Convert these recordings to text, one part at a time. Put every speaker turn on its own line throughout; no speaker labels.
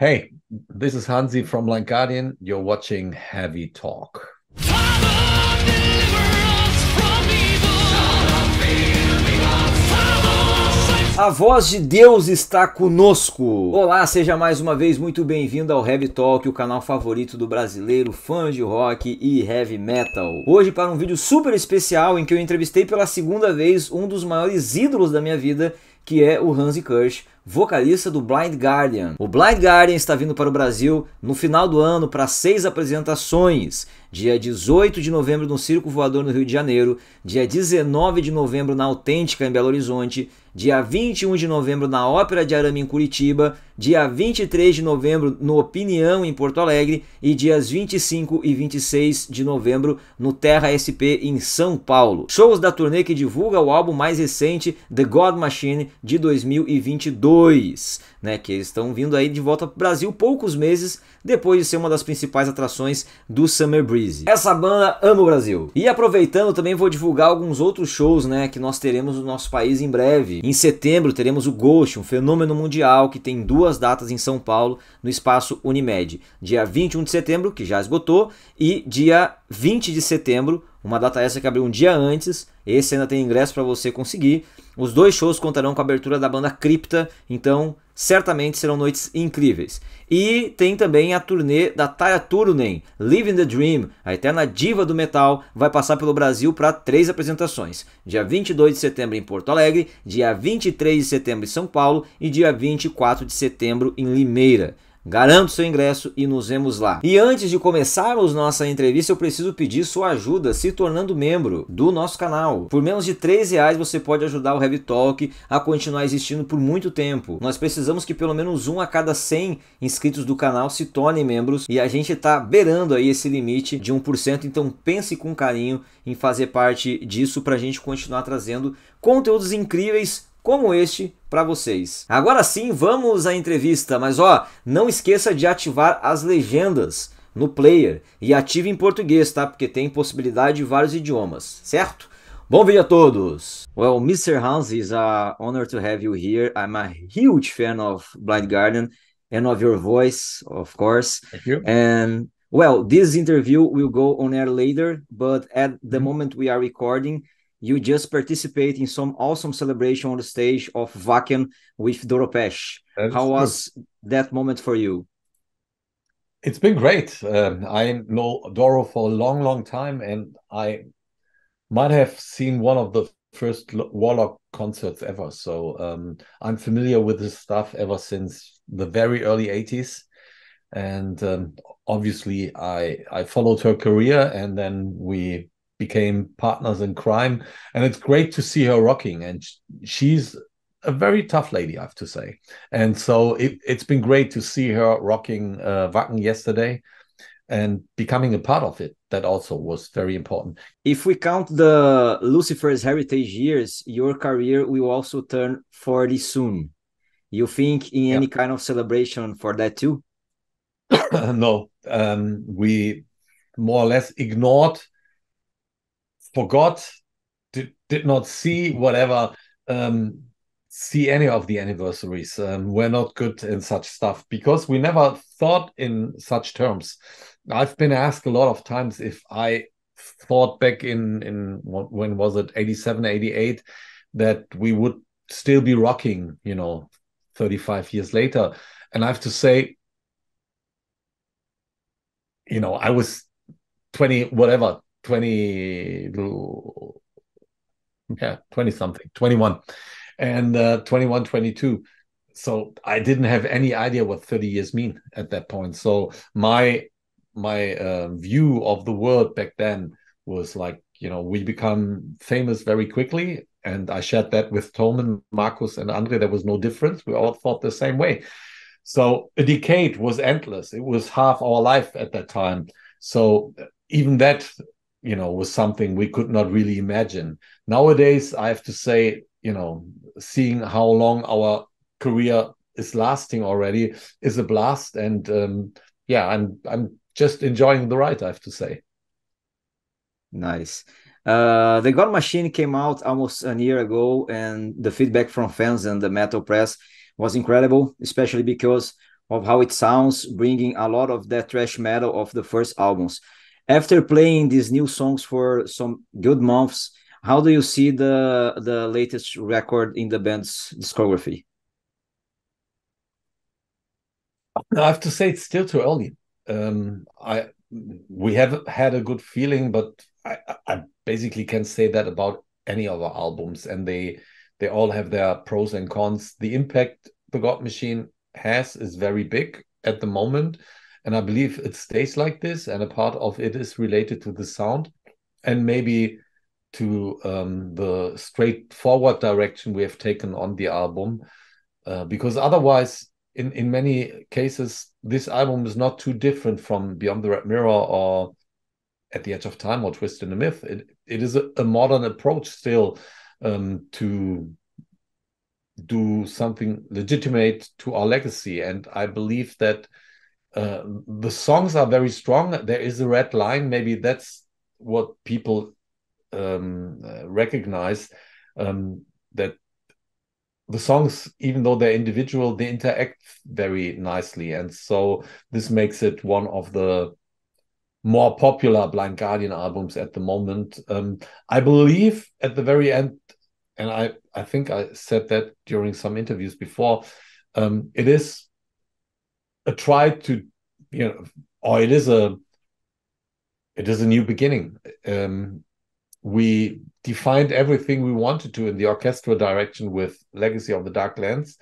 Hey, this is Hansi from Blind Guardian. You're watching Heavy Talk.
A voz de Deus está conosco. Olá, seja mais uma vez muito bem-vindo ao Heavy Talk, o canal favorito do brasileiro fã de rock e heavy metal. Hoje para um vídeo super especial em que eu entrevistei pela segunda vez um dos maiores ídolos da minha vida, que é o Hansi Kirsch, vocalista do Blind Guardian. O Blind Guardian está vindo para o Brasil no final do ano para seis apresentações. Dia 18 de novembro no Circo Voador no Rio de Janeiro, dia 19 de novembro na Autêntica em Belo Horizonte, dia 21 de novembro na Ópera de Arame em Curitiba, dia 23 de novembro no Opinião em Porto Alegre e dias 25 e 26 de novembro no Terra SP em São Paulo. Shows da turnê que divulga o álbum mais recente The God Machine de 2022 né? Que eles estão vindo aí de volta para o Brasil poucos meses depois de ser uma das principais atrações do Summer Breeze. Essa banda ama o Brasil. E aproveitando, também vou divulgar alguns outros shows, né? Que nós teremos no nosso país em breve. Em setembro teremos o Ghost, um fenômeno mundial que tem duas datas em São Paulo no espaço Unimed. Dia 21 de setembro, que já esgotou, e dia 20 de setembro, uma data essa que abriu um dia antes. Esse ainda tem ingresso para você conseguir. Os dois shows contarão com a abertura da banda Cripta, então certamente serão noites incríveis. E tem também a turnê da Taya Turunen, Living the Dream, a eterna diva do metal, vai passar pelo Brasil para três apresentações. Dia 22 de setembro em Porto Alegre, dia 23 de setembro em São Paulo e dia 24 de setembro em Limeira. Garanto seu ingresso e nos vemos lá. E antes de começarmos nossa entrevista, eu preciso pedir sua ajuda se tornando membro do nosso canal. Por menos de 3 reais você pode ajudar o Heavy Talk a continuar existindo por muito tempo. Nós precisamos que pelo menos um a cada 100 inscritos do canal se tornem membros e a gente está beirando aí esse limite de 1%, então pense com carinho em fazer parte disso para a gente continuar trazendo conteúdos incríveis como este para vocês. Agora sim, vamos à entrevista, mas ó, não esqueça de ativar as legendas no player e ative em português, tá? Porque tem possibilidade de vários idiomas, certo? Bom vídeo a todos! Well, Mr. Hans, it's a honor to have you here. I'm a huge fan of Blind Guardian and of your voice, of course.
Thank you.
And well, this interview will go on air later, but at the mm -hmm. moment we are recording, you just participate in some awesome celebration on the stage of Wacken with Doro Pesch. How was that moment for you?
It's been great. Um, I know Doro for a long, long time, and I might have seen one of the first Warlock concerts ever. So um, I'm familiar with this stuff ever since the very early 80s. And um, obviously, I I followed her career, and then we became partners in crime. And it's great to see her rocking. And she's a very tough lady i have to say. And so it, has been great to see her rocking uh, wacken yesterday and becoming a part of it. That also was very important.
If we count the lucifer's heritage years your career will also turn 40 soon. You think in any kind of celebration for that too?
No. Um, we more or less ignored forgot, did, did not see whatever, um, see any of the anniversaries. Um, we're not good in such stuff because we never thought in such terms. I've been asked a lot of times if I thought back in in when was it 87 88 that we would still be rocking you know 35 years later and i have to say you know i was 20 whatever 20 yeah 20 something 21 and uh, 21 22 so i didn't have any idea what 30 years mean at that point so my my uh, view of the world back then was like you know we become famous very quickly and i shared that with Thomen, Marcus, and Andre. There was no difference. We all thought the same way. So a decade was endless. It was half our life at that time. So even that you know was something we could not really imagine. Nowadays i have to say you know seeing how long our career is lasting already is a blast. And um, yeah i'm i'm just enjoying the ride i have to say.
Nice. Uh, the God Machine came out almost a year ago, and the feedback from fans and the metal press was incredible, especially because of how it sounds, bringing a lot of that thrash metal of the first albums. After playing these new songs for some good months, how do you see the the latest record in the band's discography?
I have to say it's still too early. Um, I we have had a good feeling, but I, I basically can say that about any of our albums, and they they all have their pros and cons. The impact the God Machine has is very big at the moment, and I believe it stays like this. And a part of it is related to the sound, and maybe to um, the straightforward direction we have taken on the album, uh, because otherwise, in in many cases, this album is not too different from Beyond the Red Mirror or At the Edge of Time or Twist in the Myth. It it is a, a modern approach still um, to do something legitimate to our legacy. And I believe that uh, the songs are very strong. There is a red line. Maybe that's what people um, uh, recognize um, that the songs, even though they're individual, they interact very nicely. And so this makes it one of the more popular Blind Guardian albums at the moment. Um, I believe at the very end, and I, I think I said that during some interviews before, um, it is a try to, you know, or it is a it is a new beginning. Um, we defined everything we wanted to in the orchestral direction with Legacy of the Dark Lands.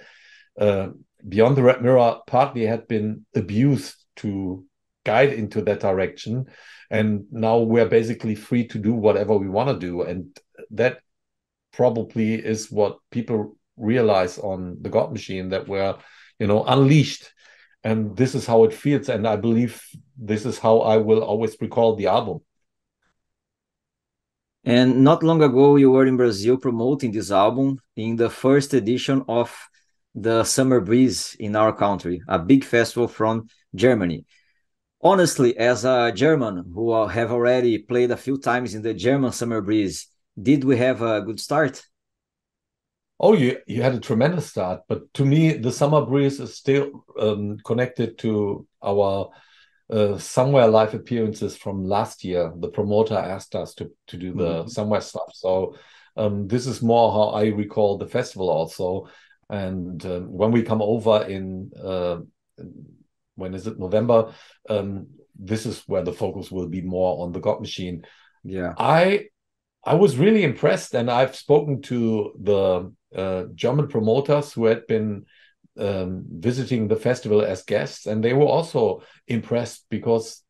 Uh, Beyond the Red Mirror partly had been abused to guide into that direction. And now we're basically free to do whatever we want to do. And that probably is what people realize on the God Machine that we're, you know, unleashed. And this is how it feels. And I believe this is how I will always recall the album.
And not long ago, you were in Brazil promoting this album in the first edition of the Summer Breeze in our country, a big festival from Germany. Honestly, as a German who have already played a few times in the German Summer Breeze, did we have a good start?
Oh, you you had a tremendous start, but to me, the Summer Breeze is still um, connected to our uh, somewhere live appearances from last year. The promoter asked us to to do the mm-hmm. somewhere stuff, so um, this is more how I recall the festival also. And um, when we come over in uh, when is it November, um, this is where the focus will be more on the God Machine.
Yeah,
I I was really impressed, and I've spoken to the uh, German promoters who had been um, visiting the festival as guests, and they were also impressed because,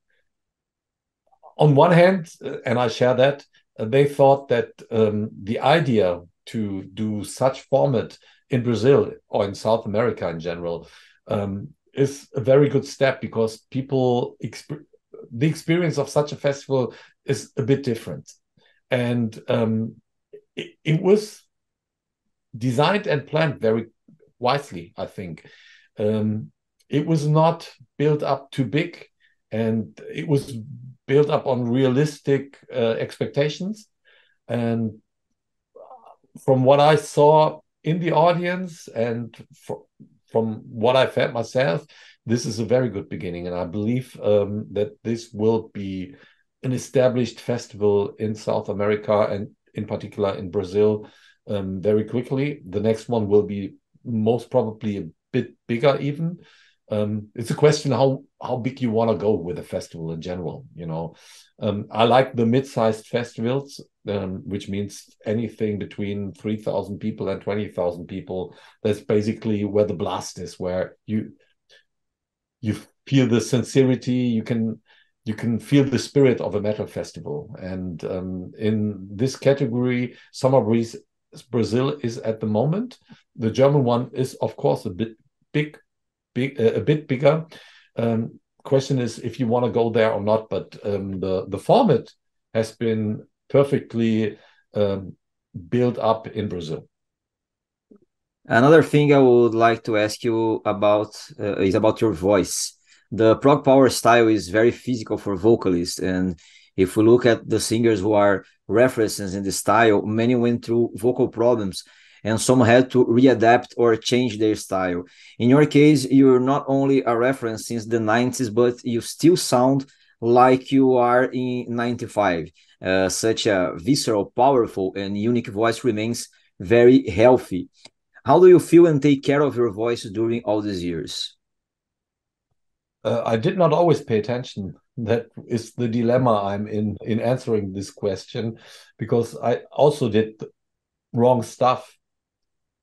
on one hand, uh, and I share that, uh, they thought that um, the idea to do such format in Brazil or in South America in general um, is a very good step because people exp- the experience of such a festival is a bit different, and um, it, it was designed and planned very wisely, I think. Um, it was not built up too big, and it was built up on realistic uh, expectations. And from what I saw in the audience and from what I felt myself, this is a very good beginning. And I believe um, that this will be an established festival in South America and in particular in Brazil um, very quickly. The next one will be most probably a bit bigger even. Um, it's a question how how big you want to go with a festival in general you know? Um, i like the mid-sized festivals um, which means anything between 3000 people and 20000 people. That's basically where the blast is where you you feel the sincerity you can you can feel the spirit of a metal festival. And um, in this category summer breeze Brazil is at the moment. The German one is, of course, a bit big, big, uh, a bit bigger. Um, question is if you want to go there or not. But um, the the format has been perfectly um, built up in Brazil.
Another thing I would like to ask you about uh, is about your voice. The prog power style is very physical for vocalists, and if we look at the singers who are references in the style, many went through vocal problems. and some had to readapt or change their style. In your case, you're not only a reference since the 90s, but you still sound like you are in 95. Uh, such a visceral, powerful, and unique voice remains very healthy. How do you feel and take care of your voice during all these years?
Uh, I did not always pay attention. That is the dilemma I'm in in answering this question, because I also did wrong stuff.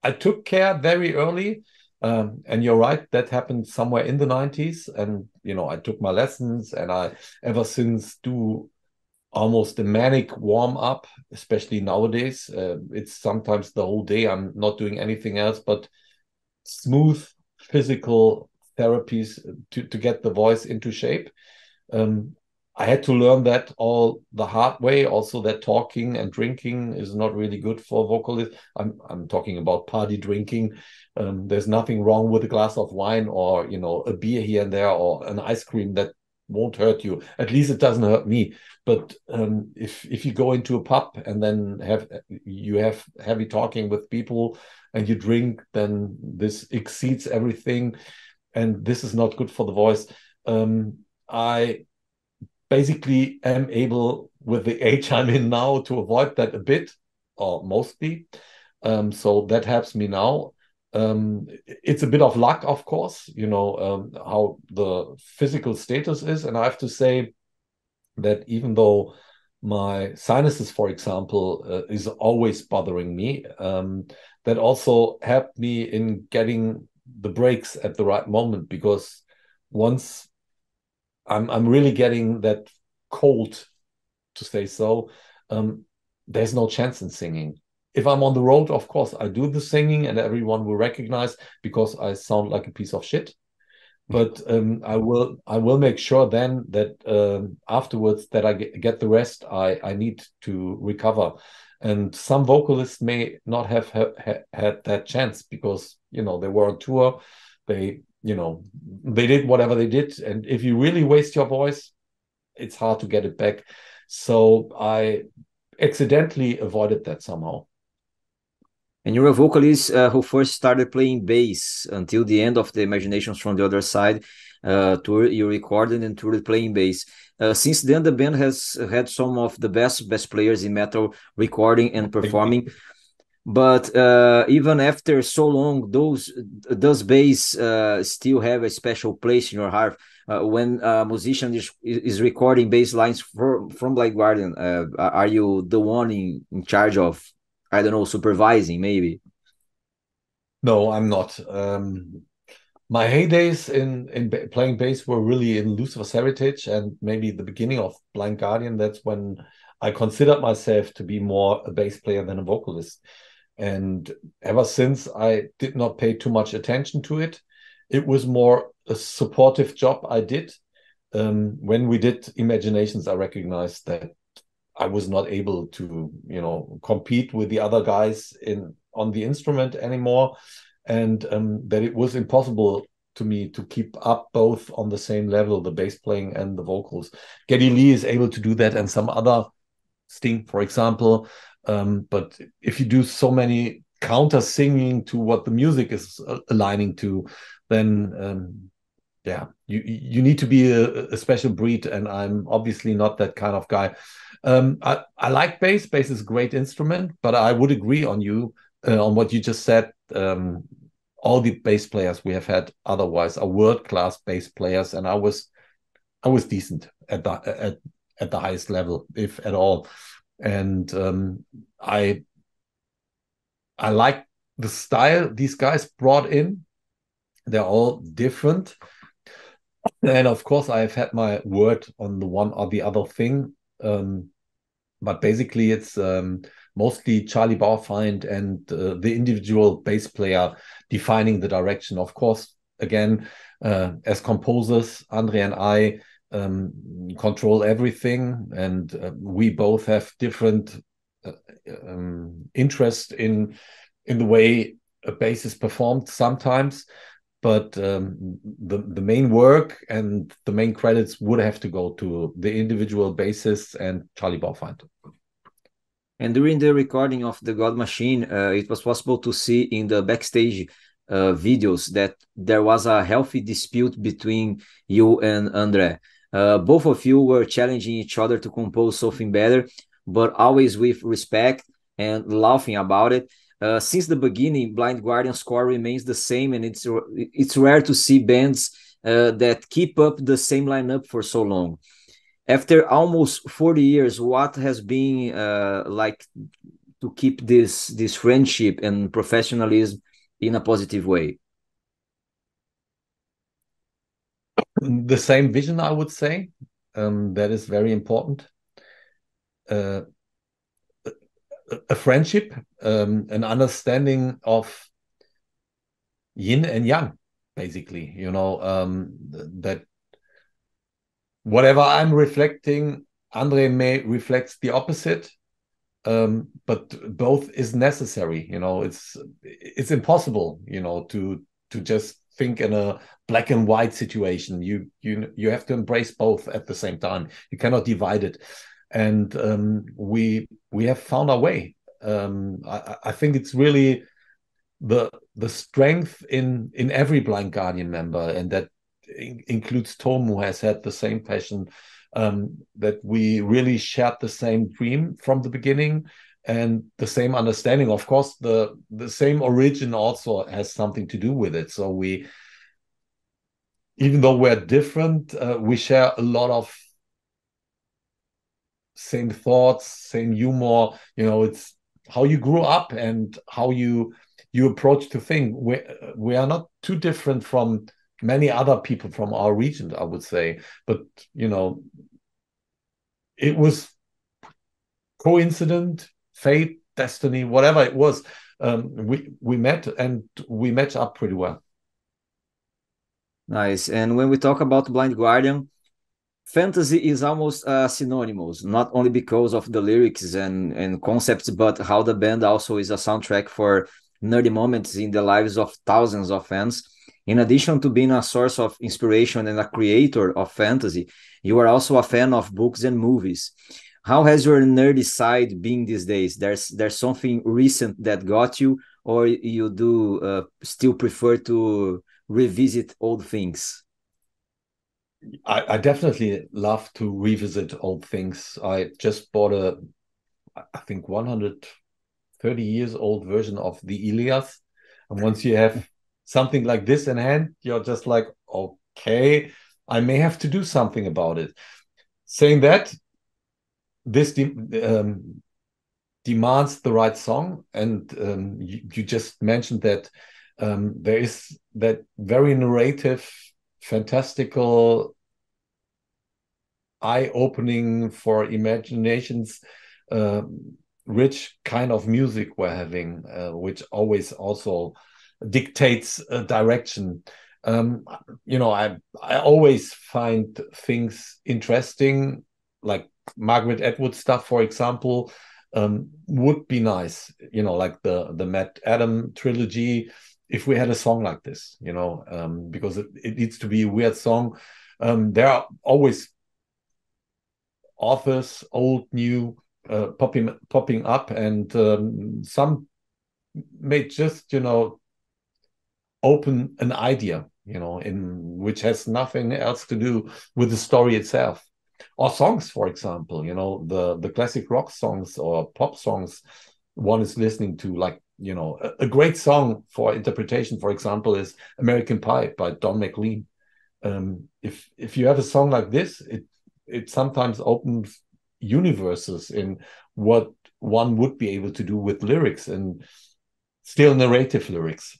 I took care very early, um, and you're right. That happened somewhere in the 90s, and you know I took my lessons, and I ever since do almost a manic warm up, especially nowadays. Uh, it's sometimes the whole day I'm not doing anything else but smooth physical therapies to, to get the voice into shape. Um, I had to learn that all the hard way. Also, that talking and drinking is not really good for vocalists. I'm I'm talking about party drinking. Um, there's nothing wrong with a glass of wine or you know a beer here and there or an ice cream that won't hurt you. At least it doesn't hurt me. But um, if if you go into a pub and then have you have heavy talking with people and you drink, then this exceeds everything, and this is not good for the voice. Um, I basically am able, with the age I'm in now, to avoid that a bit or mostly. Um, so that helps me now. Um, it's a bit of luck, of course, you know, um, how the physical status is. And I have to say that even though my sinuses, for example, uh, is always bothering me, um, that also helped me in getting the breaks at the right moment because once I'm I'm really getting that cold, to say so, um, there's no chance in singing if I'm on the road, of course, I do the singing and everyone will recognize because I sound like a piece of shit. But um, I will I will make sure then that um, afterwards that I get, the rest I, I need to recover. And some vocalists may not have ha ha had that chance because you know they were on tour, they you know they did whatever they did, and if you really waste your voice, it's hard to get it back. So I accidentally avoided that somehow.
And you're a vocalist uh, who first started playing bass until the end of the Imaginations from the Other Side uh, tour. You recorded and toured playing bass. Uh, since then, the band has had some of the best best players in metal recording and performing. But uh, even after so long, those does bass uh, still have a special place in your heart? Uh, when a musician is, is recording bass lines for, from Blind Guardian, are you the one in, in charge of I don't know, supervising maybe?
No, I'm not. Um, my heydays in in playing bass were really in Lucifer's Heritage and maybe the beginning of Blind Guardian. That's when I considered myself to be more a bass player than a vocalist. And ever since, I did not pay too much attention to it. It was more a supportive job I did. Um, when we did Imaginations, I recognized that I was not able to, you know, compete with the other guys in on the instrument anymore, and um, that it was impossible to me to keep up both on the same level, the bass playing and the vocals. Geddy Lee is able to do that, and some other Sting, for example. Um, but if you do so many counter singing to what the music is uh, aligning to, then um, yeah, you you need to be a, a special breed, and I'm obviously not that kind of guy. Um, I, I like bass. Bass is a great instrument, but I would agree on you uh, on what you just said. Um, all the bass players we have had otherwise are world class bass players, and I was I was decent at the at at the highest level, if at all. And um, I I like the style these guys brought in. They're all different. And of course, I've had my word on the one or the other thing. Um, but basically it's um, mostly Charlie Bauerfeind and uh, the individual bass player defining the direction. Of course, again, uh, as composers, Andre and I um, control everything, and uh, we both have different uh, um, interest in in the way a bass is performed sometimes but um, the the main work and the main credits would have to go to the individual bassists and Charlie Bauerfeind.
And during the recording of the God Machine, uh, it was possible to see in the backstage uh, videos that there was a healthy dispute between you and Andre. Uh, both of you were challenging each other to compose something better, but always with respect and laughing about it. Uh, since the beginning, Blind Guardian score remains the same, and it's it's rare to see bands uh, that keep up the same lineup for so long. After almost 40 years, what has been uh, like to keep this this friendship and professionalism in a positive way?
The same vision, I would say. Um, that is very important. Uh, a friendship, um, an understanding of yin and yang, basically. You know um, that whatever I'm reflecting, Andre may reflects the opposite, um, but both is necessary. You know, it's it's impossible. You know, to to just think in a black and white situation. You you you have to embrace both at the same time. You cannot divide it and um, we we have found our way. Um, I, I, think it's really the the strength in in every blind guardian member, and that in, includes Tom, who has had the same passion. Um, that we really shared the same dream from the beginning and the same understanding. Of course, the the same origin also has something to do with it. So we, even though we're different, uh, we share a lot of same thoughts, same humor. You know, it's how you grew up and how you you approach to thing. We we are not too different from many other people from our region, I would say. But you know, it was coincident, fate, destiny, whatever it was. Um, we we met and we match up pretty well.
Nice. And when we talk about Blind Guardian, fantasy is almost uh, synonymous, not only because of the lyrics and, and concepts, but how the band also is a soundtrack for nerdy moments in the lives of thousands of fans. In addition to being a source of inspiration and a creator of fantasy, you are also a fan of books and movies. How has your nerdy side been these days? There's there's something recent that got you, or you do uh, still prefer to revisit old things?
I, I, definitely love to revisit old things. I just bought a, I think 130 years old version of the Ilias, and once you have something like this in hand, you're just like, okay, I may have to do something about it. Saying that, this de um, demands the right song, and um, you, you, just mentioned that um, there is that very narrative fantastical, eye-opening for imaginations, uh, rich kind of music we're having, uh, which always also dictates a direction. Um, you know, I I always find things interesting, like Margaret Atwood stuff, for example. Um, would be nice, you know, like the the MaddAddam trilogy if we had a song like this, you know, um, because it, it, needs to be a weird song. Um, there are always authors, old, new, uh, popping popping up, and um, some may just, you know, open an idea, you know, in which has nothing else to do with the story itself. Or songs, for example, you know, the the classic rock songs or pop songs one is listening to, like you know, a, a, great song for interpretation, for example, is American Pie by Don McLean. Um, if if you have a song like this, it it sometimes opens universes in what one would be able to do with lyrics and still narrative lyrics.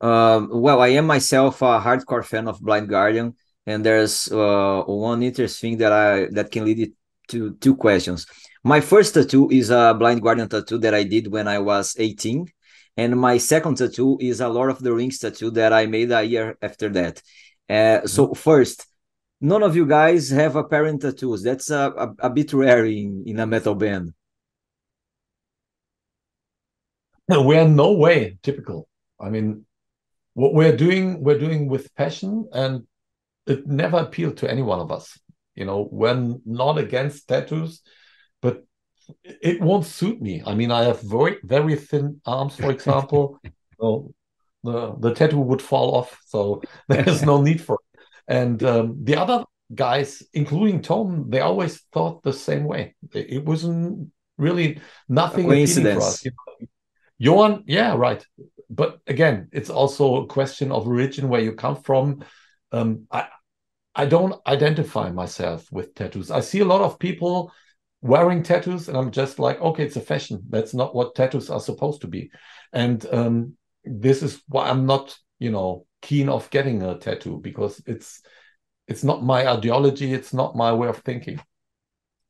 Um, well, I am myself a hardcore fan of Blind Guardian, and there's uh, one interesting thing that I that can lead to two questions. My first tattoo is a Blind Guardian tattoo that I did when I was 18. And my second tattoo is a Lord of the Rings tattoo that I made a year after that. Uh, so, mm-hmm. first, none of you guys have apparent tattoos. That's a, a, a bit rare in, in a metal band.
We're no way typical. I mean, what we're doing, we're doing with passion, and it never appealed to any one of us. You know, we're not against tattoos but it won't suit me. I mean, I have very very thin arms, for example. so the the tattoo would fall off. So there's no need for it. And um, the other guys, including Tom, they always thought the same way. It, wasn't really nothing
a coincidence. for us.
You know? Johan, yeah, right. But again, it's also a question of religion where you come from. Um, I I don't identify myself with tattoos. I see a lot of people wearing tattoos, and I'm just like, okay, it's a fashion. That's not what tattoos are supposed to be. And um, this is why I'm not, you know, keen of getting a tattoo because it's it's not my ideology. It's not my way of thinking.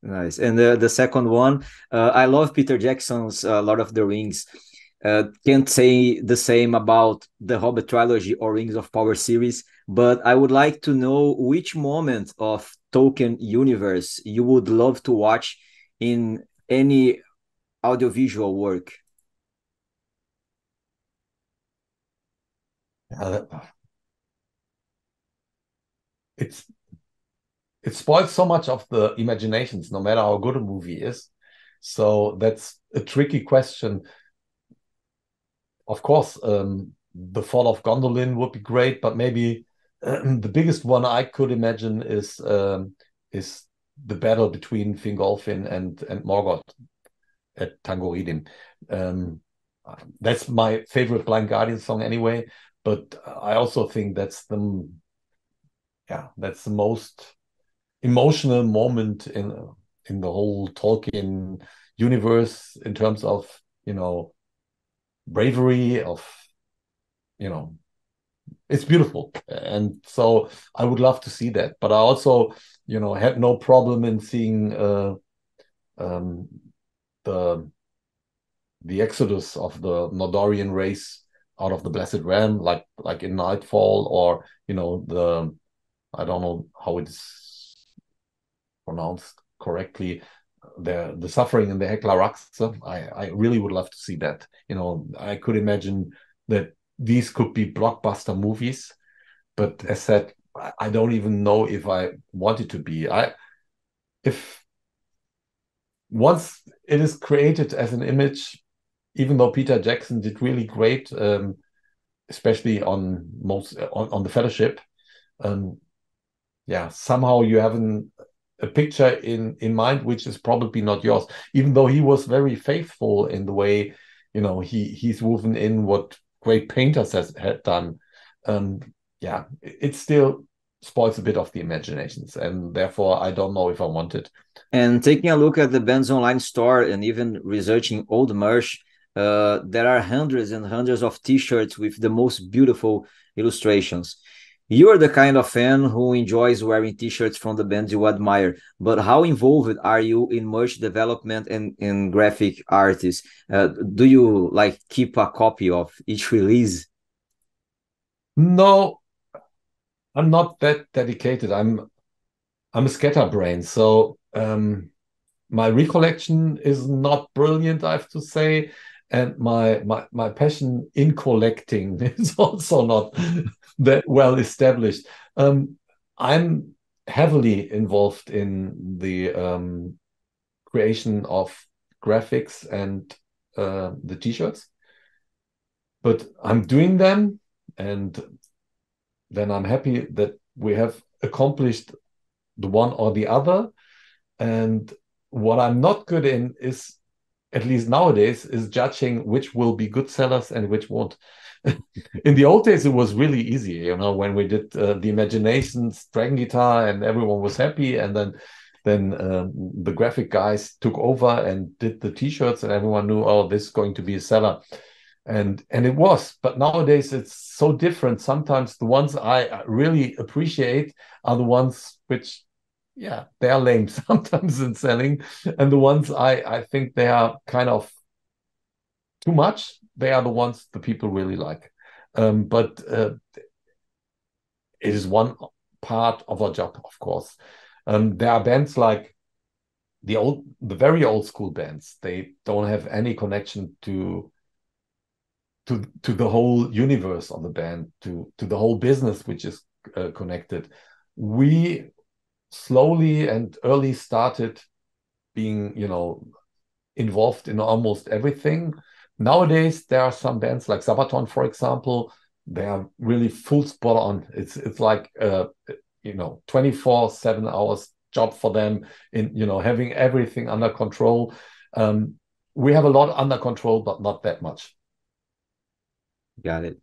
Nice. And the, the second one, uh, I love Peter Jackson's uh, Lord of the Rings. Uh, can't say the same about the Hobbit trilogy or Rings of Power series, but I would like to know which moment of Tolkien universe you would love to watch in any audiovisual work.
Uh, it's it spoils so much of the imaginations, no matter how good a movie is. So that's a tricky question. Of course, um, the fall of Gondolin would be great, but maybe the biggest one I could imagine is um, is the battle between Fingolfin and and Morgoth at Thangorodrim. Um, that's my favorite Blind Guardian song anyway. But I also think that's the yeah that's the most emotional moment in in the whole Tolkien universe in terms of you know bravery of you know it's beautiful. And so i would love to see that. But i also you know had no problem in seeing uh um the the exodus of the Noldorin race out of the blessed realm like like in nightfall or you know the i don't know how it's pronounced correctly the the suffering in the Helcaraxë, I I really would love to see that. You know, I could imagine that these could be blockbuster movies, but as said, I don't even know if I want it to be. I if once it is created as an image, even though Peter Jackson did really great, um, especially on most on, on the Fellowship, um, yeah, somehow you have an, a picture in in mind which is probably not yours. Even though he was very faithful in the way, you know, he he's woven in what great painters has had done. Um, yeah, it still spoils a bit of the imaginations, and therefore I don't know if I want it.
And taking a look at the band's online store and even researching old merch, uh, there are hundreds and hundreds of T-shirts with the most beautiful illustrations. You are the kind of fan who enjoys wearing T-shirts from the bands you admire, but how involved are you in merch development and in graphic artists? Uh, do you like keep a copy of each release?
No, I'm not that dedicated. I'm I'm a scatterbrain, so um, my recollection is not brilliant. I have to say, and my my my passion in collecting is also not that well established. Um, I'm heavily involved in the um, creation of graphics and uh, the t-shirts, but I'm doing them, and then I'm happy that we have accomplished the one or the other. And what I'm not good in is at least nowadays, is judging which will be good sellers and which won't. in the old days, it was really easy, you know, when we did uh, the Imaginations Dragon Guitar and everyone was happy, and then then um, the graphic guys took over and did the T-shirts, and everyone knew, oh, this is going to be a seller, and and it was. But nowadays, it's so different. Sometimes the ones I really appreciate are the ones which yeah, they are lame sometimes in selling, and the ones I I think they are kind of too much. They are the ones the people really like, um, but uh, it is one part of our job, of course. Um, there are bands like the old, the very old school bands. They don't have any connection to to to the whole universe of the band, to to the whole business which is uh, connected. We slowly and early started being, you know, involved in almost everything. Nowadays, there are some bands like Sabaton, for example. They are really full spot on. It's it's like uh, you know, twenty four seven hours job for them in you know having everything under control. Um, we have a lot under control, but not that much.
Got it.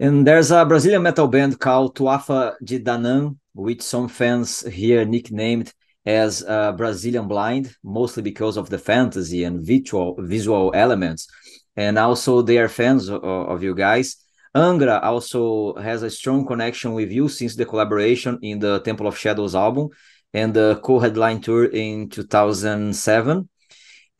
And there's a Brazilian metal band called Tuatha de Danann, which some fans here nicknamed as uh, Brazilian Blind, mostly because of the fantasy and visual visual elements, and also they are fans of, of you guys. Angra also has a strong connection with you since the collaboration in the Temple of Shadows album and the co-headline tour in 2007.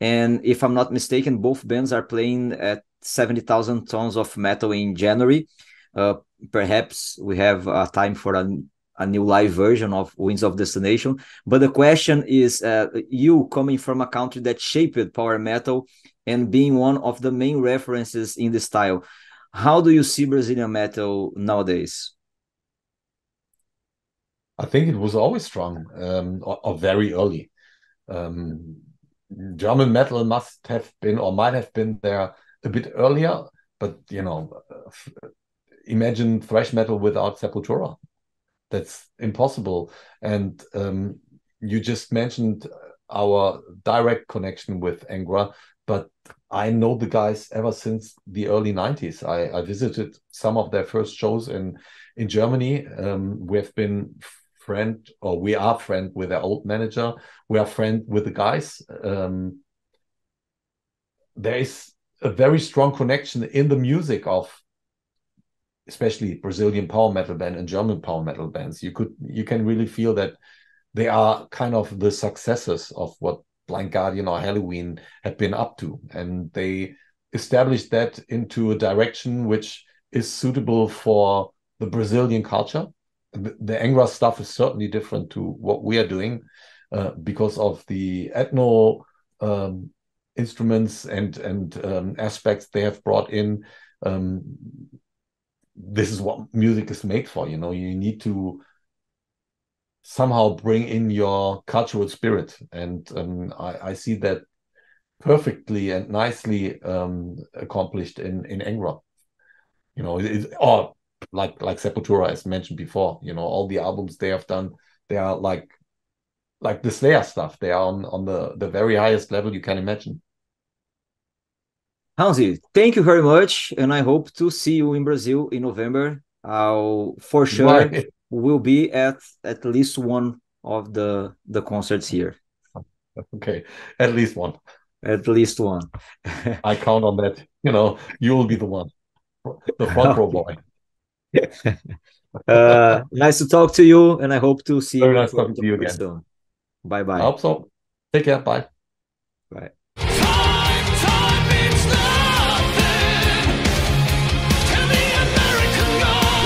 And if I'm not mistaken, both bands are playing at 70,000 tons of metal in January. Uh, perhaps we have a time for a, a new live version of Winds of Destination. But the question is uh, you coming from a country that shaped power metal and being one of the main references in the style, how do you see Brazilian metal nowadays?
I think it was always strong, um, or, or, very early. Um, German metal must have been or might have been there a bit earlier, but you know, imagine thrash metal without Sepultura. That's impossible. And um, you just mentioned our direct connection with Angra, but I know the guys ever since the early 90s. I, I visited some of their first shows in in Germany. Um, we have been friend or we are friend with their old manager. We are friend with the guys. Um, there is a very strong connection in the music of especially Brazilian power metal band and German power metal bands. You could you can really feel that they are kind of the successors of what Blind Guardian or Helloween had been up to, and they established that into a direction which is suitable for the Brazilian culture. The, the stuff is certainly different to what we are doing uh, because of the ethno um, instruments and and um, aspects they have brought in. Um, this is what music is made for. You know, you need to somehow bring in your cultural spirit, and um, I, I, see that perfectly and nicely um, accomplished in in Angra. You know, it, or like like Sepultura, as mentioned before. You know, all the albums they have done, they are like like the Slayer stuff. They are on on the the very highest level you can imagine.
Hansi, thank you very much, and I hope to see you in Brazil in November. I'll for sure right. will be at at least one of the the concerts here.
Okay, at least one.
At least one.
I count on that. You know, you will be the one, the front row boy.
uh, nice to talk to you, and I hope to see
Very you. Nice talking to you again. Soon.
Bye bye.
I hope so. Take care. Bye.
Bye.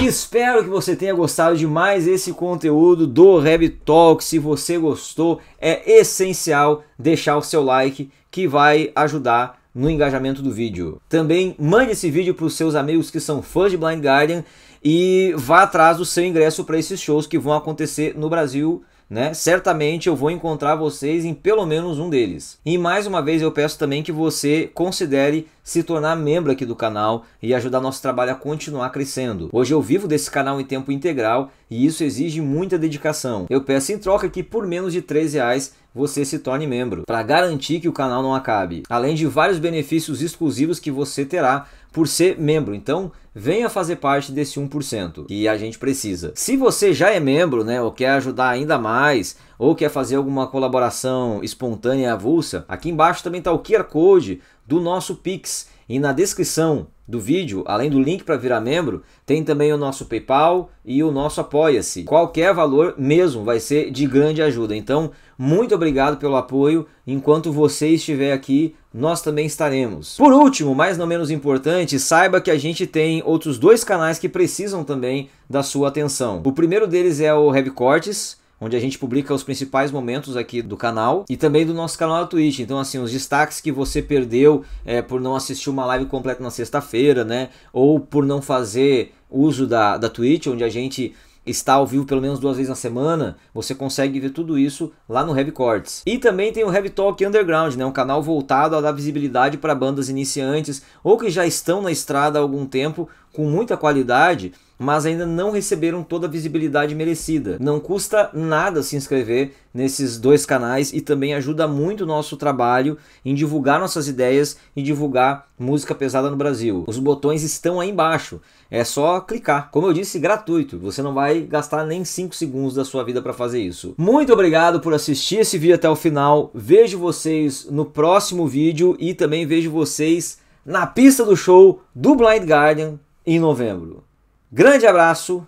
Espero que você tenha gostado de mais esse conteúdo do Reb Talk. Se você gostou, é essencial deixar o seu like que vai ajudar no engajamento do vídeo. Também mande esse vídeo para os seus amigos que são fãs de Blind Guardian e vá atrás do seu ingresso para esses shows que vão acontecer no Brasil né? Certamente eu vou encontrar vocês em pelo menos um deles. E mais uma vez eu peço também que você considere se tornar membro aqui do canal e ajudar nosso trabalho a continuar crescendo. Hoje eu vivo desse canal em tempo integral e isso exige muita dedicação. Eu peço em troca que por menos de 13 reais você se torne membro, para garantir que o canal não acabe. Além de vários benefícios exclusivos que você terá por ser membro. Então, venha fazer parte desse 1% que a gente precisa. Se você já é membro, né, ou quer ajudar ainda mais, ou quer fazer alguma colaboração espontânea e avulsa, aqui embaixo também está o QR Code do nosso Pix. E na descrição do vídeo, além do link para virar membro, tem também o nosso PayPal e o nosso Apoia-se. Qualquer valor mesmo vai ser de grande ajuda. Então, muito obrigado pelo apoio. Enquanto você estiver aqui, nós também estaremos. Por último, mas não menos importante, saiba que a gente tem outros dois canais que precisam também da sua atenção. O primeiro deles é o Heavy Cortes, onde a gente publica os principais momentos aqui do canal e também do nosso canal da Twitch. Então, assim, os destaques que você perdeu é, por não assistir uma live completa na sexta-feira, né? Ou por não fazer uso da, da Twitch, onde a gente está ao vivo pelo menos duas vezes na semana, você consegue ver tudo isso lá no Heavy Chords. E também tem o Heavy Talk Underground, né? um canal voltado a dar visibilidade para bandas iniciantes ou que já estão na estrada há algum tempo com muita qualidade mas ainda não receberam toda a visibilidade merecida. Não custa nada se inscrever nesses dois canais e também ajuda muito o nosso trabalho em divulgar nossas ideias e divulgar música pesada no Brasil. Os botões estão aí embaixo, é só clicar. Como eu disse, gratuito, você não vai gastar nem 5 segundos da sua vida para fazer isso. Muito obrigado por assistir esse vídeo até o final, vejo vocês no próximo vídeo e também vejo vocês na pista do show do Blind Guardian em novembro. Grande abraço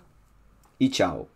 e tchau.